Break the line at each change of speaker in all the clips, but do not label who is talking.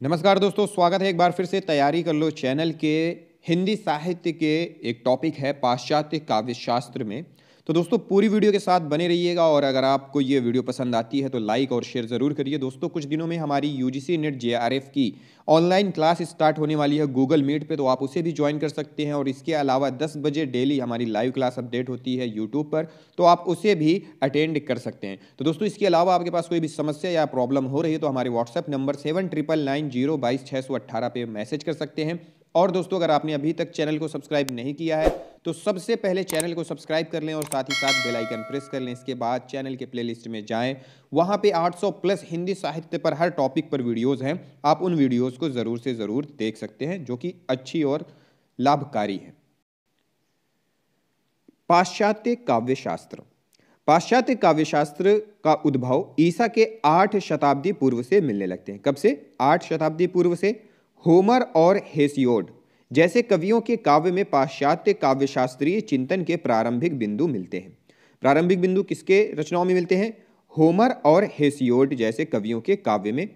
नमस्कार दोस्तों, स्वागत है एक बार फिर से तैयारी कर लो चैनल के हिंदी साहित्य के एक टॉपिक है पाश्चात्य काव्य शास्त्र में। तो दोस्तों, पूरी वीडियो के साथ बने रहिएगा और अगर आपको ये वीडियो पसंद आती है तो लाइक और शेयर ज़रूर करिए। दोस्तों, कुछ दिनों में हमारी यूजीसी नेट जेआरएफ की ऑनलाइन क्लास स्टार्ट होने वाली है गूगल मीट पे तो आप उसे भी ज्वाइन कर सकते हैं। और इसके अलावा 10 बजे डेली हमारी लाइव क्लास अपडेट होती है यूट्यूब पर तो आप उसे भी अटेंड कर सकते हैं। तो दोस्तों, इसके अलावा आपके पास कोई भी समस्या या प्रॉब्लम हो रही है तो हमारे WhatsApp number seven triple nine zero बाईस छः सौ अट्ठारह पे मैसेज कर सकते हैं। और दोस्तों, अगर आपने अभी तक चैनल को सब्सक्राइब नहीं किया है तो सबसे पहले चैनल को सब्सक्राइब कर लें और साथ ही साथ बेल आइकन प्रेस कर लें। इसके बाद चैनल के प्लेलिस्ट में जाएँ। वहाँ पे 800 प्लस हिंदी साहित्य पर हर टॉपिक पर वीडियोस हैं। आप उन वीडियोस को ज़रूर से ज़रूर देख सकते हैं, जो कि अच्छी और लाभकारी है। पाश्चात्य काव्यशास्त्र। पाश्चात्य काव्यशास्त्र का उद्भव ईसा के आठ शताब्दी पूर्व से मिलने लगते हैं। कब से? आठ शताब्दी पूर्व से। होमर और हेसियोड, जैसे कवियों के काव्य में पाश्चात्य काव्यशास्त्रीय चिंतन के प्रारंभिक बिंदु मिलते हैं। प्रारंभिक बिंदु किसके रचनाओं में मिलते हैं? होमर और हेसियोड जैसे कवियों के काव्य में।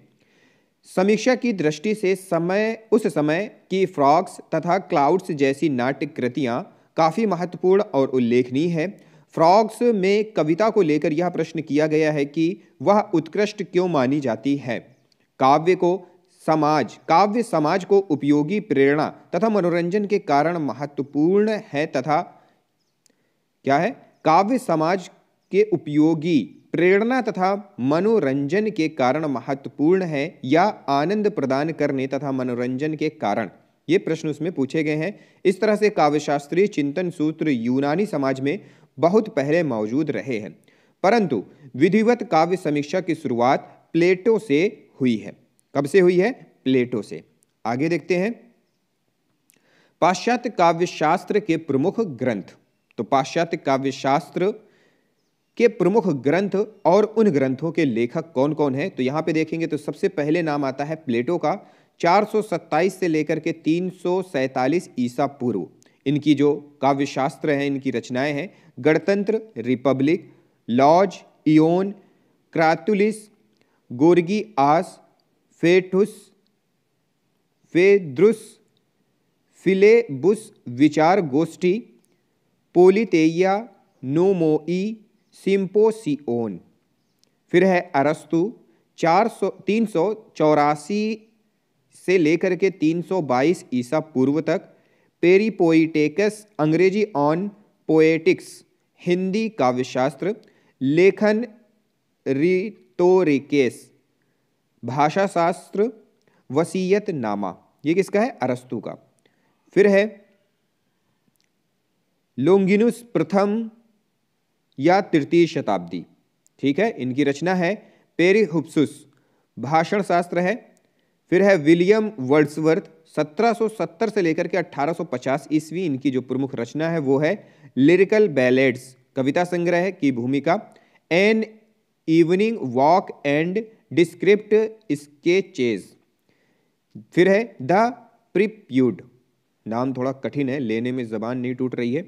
समीक्षा की दृष्टि से समय, उस समय की फ्रॉक्स तथा क्लाउड्स जैसी नाट्य कृतियाँ काफ़ी महत्वपूर्ण और उल्लेखनीय है। फ्रॉक्स में कविता को लेकर यह प्रश्न किया गया है कि वह उत्कृष्ट क्यों मानी जाती है? काव्य को समाज, काव्य समाज को उपयोगी प्रेरणा तथा मनोरंजन के कारण महत्वपूर्ण है तथा क्या है? काव्य समाज के उपयोगी प्रेरणा तथा मनोरंजन के कारण महत्वपूर्ण है या आनंद प्रदान करने तथा मनोरंजन के कारण? ये प्रश्न उसमें पूछे गए हैं। इस तरह से काव्यशास्त्रीय चिंतन सूत्र यूनानी समाज में बहुत पहले मौजूद रहे हैं। परंतु विधिवत काव्य समीक्षा की शुरुआत प्लेटो से हुई है। कब से हुई है? प्लेटो से। आगे देखते हैं। पाश्चात्य काव्यशास्त्र के प्रमुख ग्रंथ। तो पाश्चात्य काव्यशास्त्र के प्रमुख ग्रंथ और उन ग्रंथों के लेखक कौन कौन है? तो यहाँ पे देखेंगे तो सबसे पहले नाम आता है प्लेटो का 427 से लेकर के तीन ईसा पूर्व। इनकी जो काव्यशास्त्र है, इनकी रचनाएँ हैं, गणतंत्र, Republic, Laws Ion Cratylus, Gorgias फेठुस, Phaedrus, Philebus विचार गोष्ठी पोलितेया नोमोई, सिम्पोसिओन। फिर है अरस्तु, चार सौ, तीन सौ चौरासी से लेकर के तीन सौ बाईस ईसा पूर्व तक, पेरीपोइटेकस, अंग्रेज़ी ऑन पोएटिक्स, हिंदी काव्यशास्त्र, लेखन रिटोरिकेस भाषाशास्त्र वसीयत नामा। ये किसका है? अरस्तु का। फिर है, लोंगिनुस प्रथम या तृतीय शताब्दी। ठीक है, इनकी रचना है पेरिहुप्सुस भाषण शास्त्र है। फिर है विलियम वर्ड्सवर्थ 1770 से लेकर के 1850 ईस्वी, इनकी जो प्रमुख रचना है वो है लिरिकल बैलेड्स। कविता संग्रह की भूमिका। An evening walk and descriptive sketches फिर है द प्रिप्यूड। नाम थोड़ा कठिन है, लेने में जबान नहीं टूट रही है।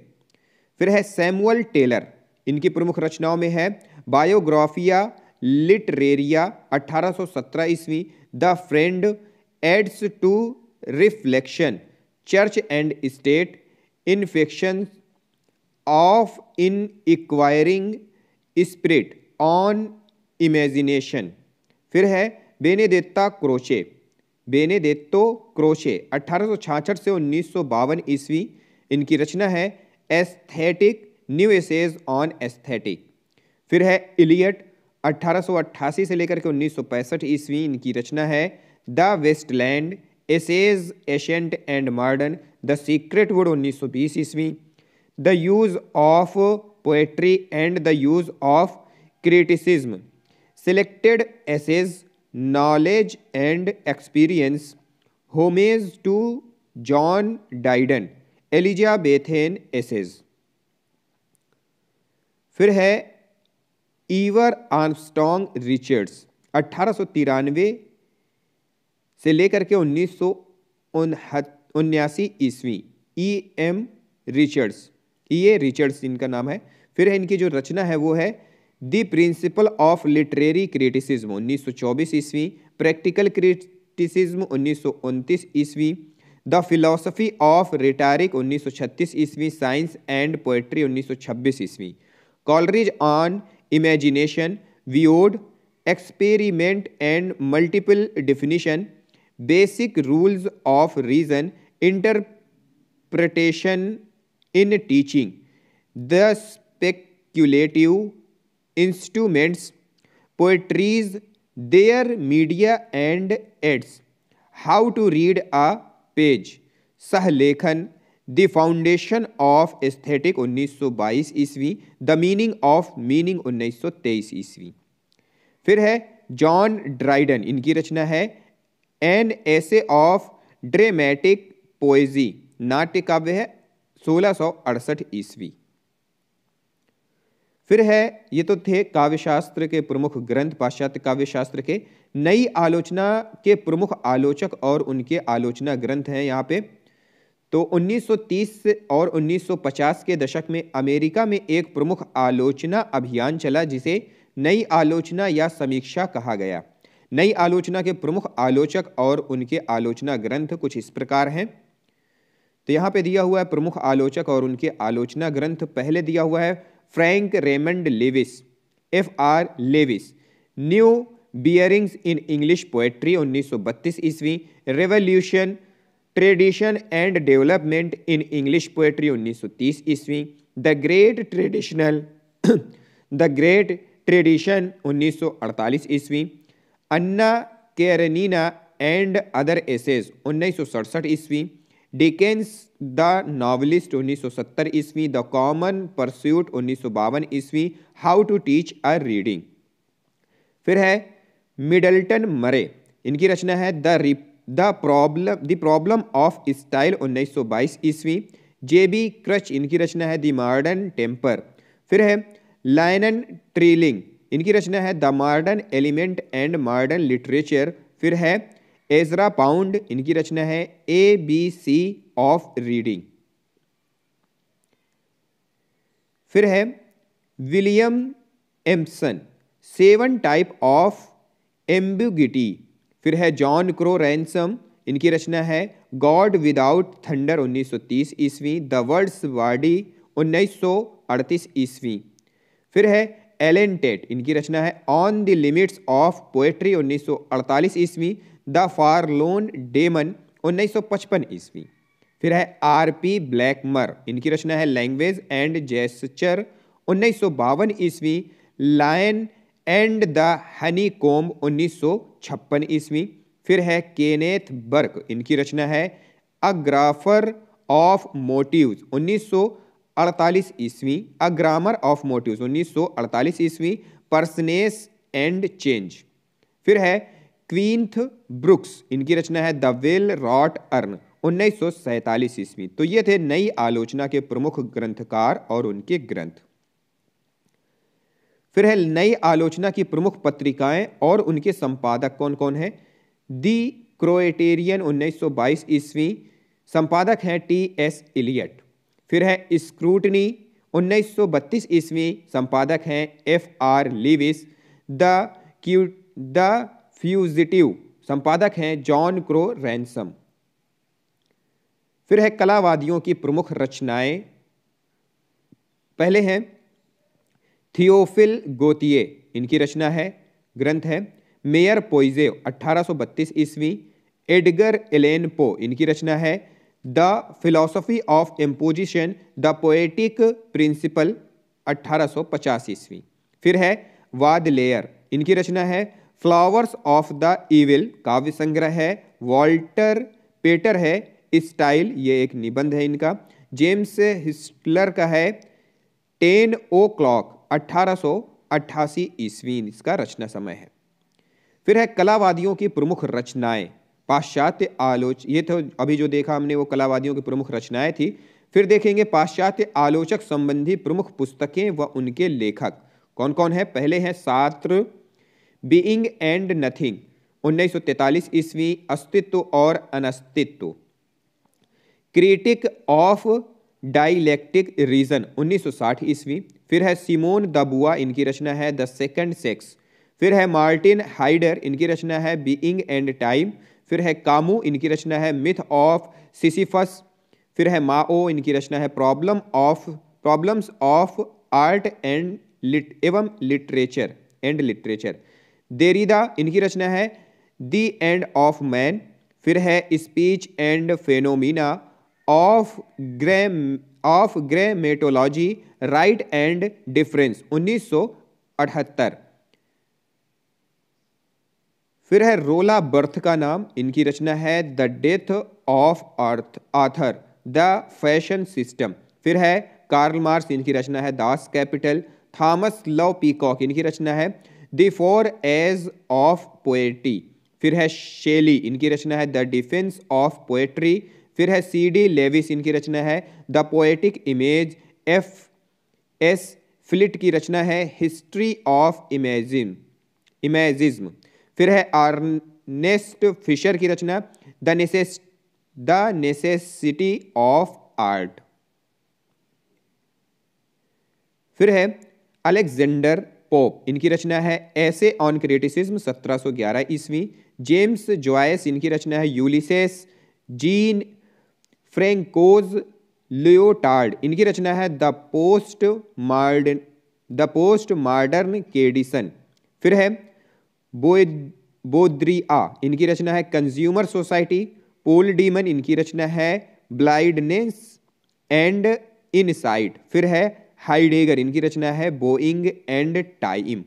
फिर है सैमुअल टेलर। इनकी प्रमुख रचनाओं में है बायोग्राफिया लिटरेरिया 1817 ईस्वी, the friend aids to reflection, church and state infection of in inquiring spirit, on imagination. फिर है, बेनेदेत्ता क्रोचे बेनेदेत्तो क्रोचे अठारह से उन्नीस ईस्वी। इनकी रचना है, aesthetic, new essays on aesthetic. फिर है, इलियट 1888 से लेकर के उन्नीस सौ पैंसठ ईस्वी। इनकी रचना है, the waste land, essays ancient and modern, the secret wood 1920 ईस्वी। The use of poetry and the use of criticism. Selected essays, knowledge and experience, homage to John Dryden, Elizabethan essays फिर है ईवर आर्मस्टोंग रिचर्ड्स अठारह से लेकर के उन्नीस सौ उन्यासी ईस्वी। E M Richards E A Richards इनका नाम है। फिर है इनकी जो रचना है वो है the principle of literary criticism 1924 ईस्वी। प्रैक्टिकल क्रिटिसिज्म उन्नीस ईस्वी। द फिलोसफी ऑफ़ रिटारिक 1936 ईस्वी। साइंस एंड पोएट्री 1926 ईस्वी। Coleridge on imagination वियोड experiment and multiple definition basic rules of reason interpretation in teaching the speculative instruments poetries their media and aids how to read a page सहलेखन the foundation of aesthetic 1922 ईस्वी the meaning of meaning 1923 ईस्वी। फिर है John Dryden, इनकी रचना है an essay of dramatic poesy नाट्य काव्य है सोलह सौ अड़सठ ईस्वी। फिर है, ये तो थे काव्यशास्त्र के प्रमुख ग्रंथ, पाश्चात्य काव्यशास्त्र के। नई आलोचना के प्रमुख आलोचक और उनके आलोचना ग्रंथ हैं यहाँ पे। तो 1930 और 1950 के दशक में अमेरिका में एक प्रमुख आलोचना अभियान चला, जिसे नई आलोचना या समीक्षा कहा गया। नई आलोचना के प्रमुख आलोचक और उनके आलोचना ग्रंथ कुछ इस प्रकार हैं। तो यहाँ पे दिया हुआ है प्रमुख आलोचक और उनके आलोचना ग्रंथ। पहले दिया हुआ है Frank Raymond Leavis F R Leavis new bearings in English poetry 1932 ईस्वी revolution tradition and development in English poetry 1930 ईस्वी the great traditional the great tradition 1948 ईस्वी Anna Karenina and other essays उन्नीस सौ सड़सठ ईस्वी डिकेंस द नॉवलिस्ट 1970 ईस्वी the common pursuit उन्नीस सौ बावन ईस्वी how to teach a reading फिर है, मिडल्टन मरे। इनकी रचना है, the rip, the problem the problem of style 1922 ईस्वी जे बी क्रच, इनकी रचना है, द मॉडर्न टेम्पर। फिर है लाइनन ट्रीलिंग। इनकी रचना है, the modern element and modern literature. फिर है एजरा पाउंड इनकी रचना है A B C of reading फिर है William Empson seven type of ambiguity फिर है जॉन क्रो रैनसम इनकी रचना है गॉड विदाउट थंडर 1930 ईस्वी. द वर्ड्स वाडी 1938 ईस्वी. फिर है एलेन टेट इनकी रचना है on the limits of poetry 1948 ईस्वी. द फारलोन डेमन 1955 ईस्वी। फिर है आर पी ब्लैकमर, इनकी रचना है लैंग्वेज एंड जेस्चर। उन्नीस ईस्वी, लायन एंड द हनी कोम उन्नीस ईस्वी। फिर है केनेथ बर्क, इनकी रचना है अ ग्राफर ऑफ़ मोटिव्स 1948 ईस्वी। अ ग्रामर ऑफ़ मोटिव्स 1948 ईस्वी, पर्सनेस एंड चेंज। फिर है क्वींथ ब्रुक्स, इनकी रचना है द वेल रॉट अर्न, उन्नीस ईस्वी। तो ये थे नई आलोचना के प्रमुख ग्रंथकार और उनके ग्रंथ। फिर है नई आलोचना की प्रमुख पत्रिकाएँ और उनके संपादक कौन कौन है? दी क्रोएटेरियन 1922 ईस्वी। संपादक हैं टी एस इलियट। फिर है स्क्रूटनी 1932 ईस्वी। संपादक हैं F R Leavis. The Q, the fugitive संपादक हैं जॉन क्रो रैनसम। फिर है कलावादियों की प्रमुख रचनाएँ। पहले हैं थियोफिल गोतिये इनकी रचना है। ग्रंथ है मेयर पोइजे 1832 ईस्वी। एडगर एलेन पो, इनकी रचना है। The philosophy of composition, the poetic principle 1850 ईस्वी। फिर है वाद लेयर, इनकी रचना है। फ्लावर्स ऑफ़ द इविल काव्य संग्रह है। वॉल्टर पेटर है। स्टाइल ये एक निबंध है इनका। जेम्स हिस्टलर का है। टेन ओ क्लॉक अठारह ईस्वी इसका रचना समय है। फिर है कलावादियों की प्रमुख रचनाएँ। पाश्चात्य आलोच, ये तो अभी जो देखा हमने, वो कलावादियों की प्रमुख रचनाएँ थी। फिर देखेंगे पाश्चात्य आलोचक संबंधी प्रमुख पुस्तकें व उनके लेखक। कौन कौन है? पहले हैं सात्र बीइंग एंड नथिंग 1943 ईस्वी अस्तित्व और अनस्तित्व। क्रिटिक ऑफ़ डाइलेक्टिक रीजन 1960 ईस्वी। फिर है सिमोन दबुआ इनकी रचना है द सेकंड सेक्स फिर है मार्टिन हाइडर इनकी रचना है बीइंग एंड टाइम फिर है कामू इनकी रचना है मिथ ऑफ़ सिसिफस फिर है माओ इनकी रचना है problem of problems of art and lit एवं लिटरेचर एंड लिटरेचर देरीदा इनकी रचना है, दी एंड ऑफ़ मैन फिर है, speech and phenomena of gray of grammatology, write and difference 1978 फिर है, रोला बर्थ का नाम, इनकी रचना है, द डेथ ऑफ़ अर्थ आथर, द फ़ैशन सिस्टम फिर है, कार्ल मार्स इनकी रचना है, Das Kapital Thomas Love Peacock इनकी रचना है the four age of poetry. फिर है शेली, इनकी रचना है द डिफेंस ऑफ़ पोएट्री। फिर है सी डी लेविस, इनकी रचना है the poetic image. F S Flint की रचना है हिस्ट्री ऑफ़ इमेजिन इमेजिज्म। फिर है आर्नेस्ट फिशर की रचना, द नेसेस, द नेसेसिटी ऑफ़ आर्ट। फिर है अलेक्जेंडर पोप। इनकी रचना है ऐसे ऑन क्रिटिसिज्म 1711 ईस्वी। जेम्स जोयस इनकी रचना है यूलिसेस। जीन फ्रेंकोज लियोटार्ड, इनकी रचना है the post modern, the post modern condition. फिर है बोद्रिया, इनकी रचना है कंज्यूमर सोसाइटी। पोल डीमन, इनकी रचना है ब्लाइडनेस एंड इनसाइट। फिर है हाइडेगर, इनकी रचना है बोइंग एंड टाइम।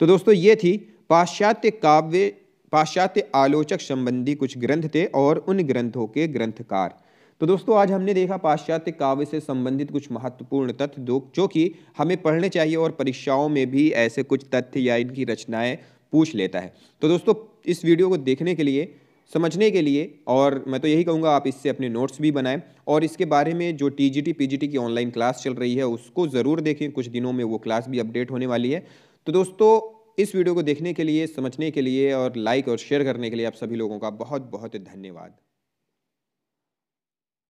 तो दोस्तों, ये थी पाश्चात्य काव्य, पाश्चात्य आलोचक संबंधी कुछ ग्रंथ थे और उन ग्रंथों के ग्रंथकार। तो दोस्तों, आज हमने देखा पाश्चात्य काव्य से संबंधित कुछ महत्वपूर्ण तथ्य दो, जो कि हमें पढ़ने चाहिए और परीक्षाओं में भी ऐसे कुछ तथ्य या इनकी रचनाएँ पूछ लेता है। तो दोस्तों, इस वीडियो को देखने के लिए समझने के लिए, और मैं तो यही कहूँगा आप इससे अपने नोट्स भी बनाएँ, और इसके बारे में जो T G T P G T की ऑनलाइन क्लास चल रही है, उसको ज़रूर देखें। कुछ दिनों में वो क्लास भी अपडेट होने वाली है। तो दोस्तों, इस वीडियो को देखने के लिए, समझने के लिए, और लाइक और शेयर करने के लिए आप सभी लोगों का बहुत बहुत धन्यवाद।